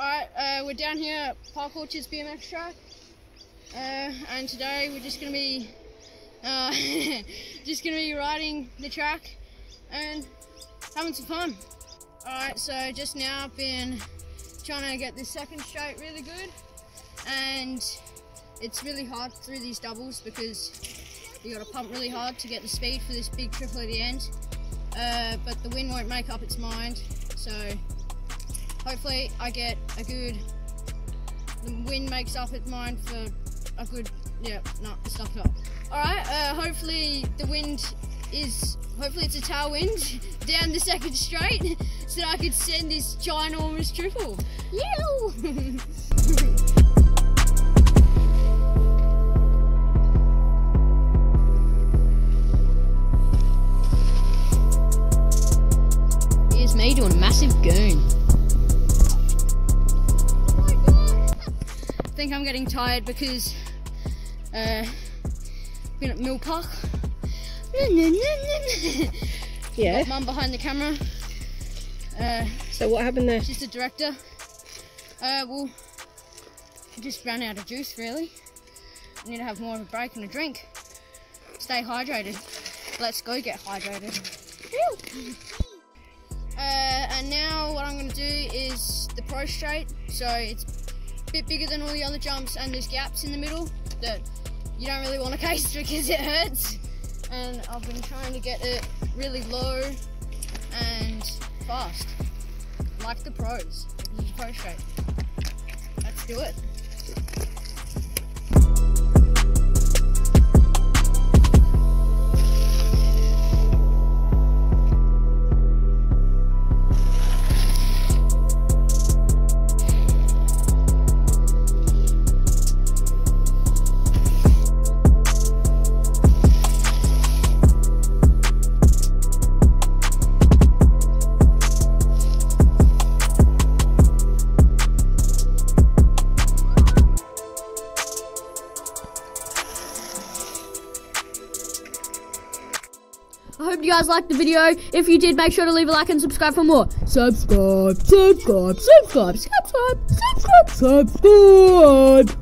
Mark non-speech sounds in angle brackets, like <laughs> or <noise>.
Alright, uh, we're down here at Park Orchards BMX track. Uh, and today we're just gonna be uh, <laughs> just gonna be riding the track and having some fun. Alright, so just now I've been trying to get this second straight really good and it's really hard through these doubles because you gotta pump really hard to get the speed for this big triple at the end. Uh, but the wind won't make up its mind, so hopefully I get a good, the wind makes up its mind for a good, yeah, no, it's not up. Alright, uh, hopefully the wind is, hopefully it's a tailwind <laughs> down the second straight so that I could send this ginormous triple. <laughs> Here's me doing a massive goon. Think I'm getting tired because uh, been at Mill Park. Yeah. Mum behind the camera. Uh, So what happened there? she's the director. Uh, well, I just ran out of juice really. I need to have more of a break and a drink. Stay hydrated. Let's go get hydrated. Uh, and now what I'm going to do is the pro straight. So it's bit bigger than all the other jumps and there's gaps in the middle that you don't really want to <laughs> case because it hurts. And I've been trying to get it really low and fast, like the pros. Is pro straight. Let's do it. I hope you guys liked the video. If you did, make sure to leave a like and subscribe for more. Subscribe, subscribe, subscribe, subscribe, subscribe, subscribe.